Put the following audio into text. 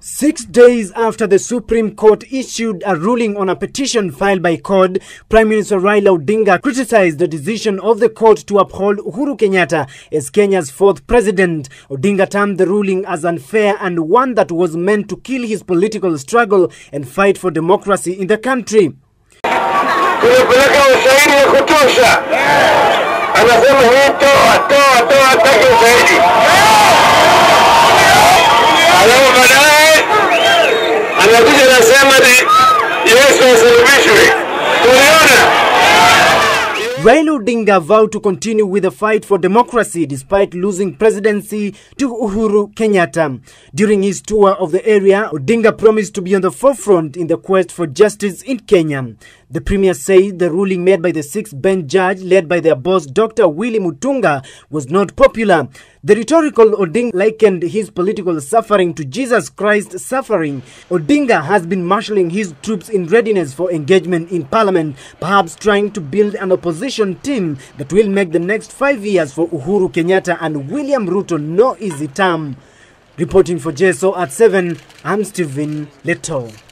Six days after the Supreme Court issued a ruling on a petition filed by CORD, Prime Minister Raila Odinga criticized the decision of the court to uphold Uhuru Kenyatta as Kenya's fourth president. Odinga termed the ruling as unfair and one that was meant to kill his political struggle and fight for democracy in the country. Anasema ni Yesu asulubishwe. Tuliona Raila Odinga vowed to continue with the fight for democracy despite losing presidency to Uhuru Kenyatta. During his tour of the area, Odinga promised to be on the forefront in the quest for justice in Kenya. The premier said the ruling made by the sixth bench judge led by their boss Dr. Willy Mutunga was not popular. The rhetorical Odinga likened his political suffering to Jesus Christ's suffering. Odinga has been marshalling his troops in readiness for engagement in parliament, perhaps trying to build an opposition team that will make the next five years for Uhuru Kenyatta and William Ruto no easy term. Reporting for JSO at 7, I'm Steven Letoo.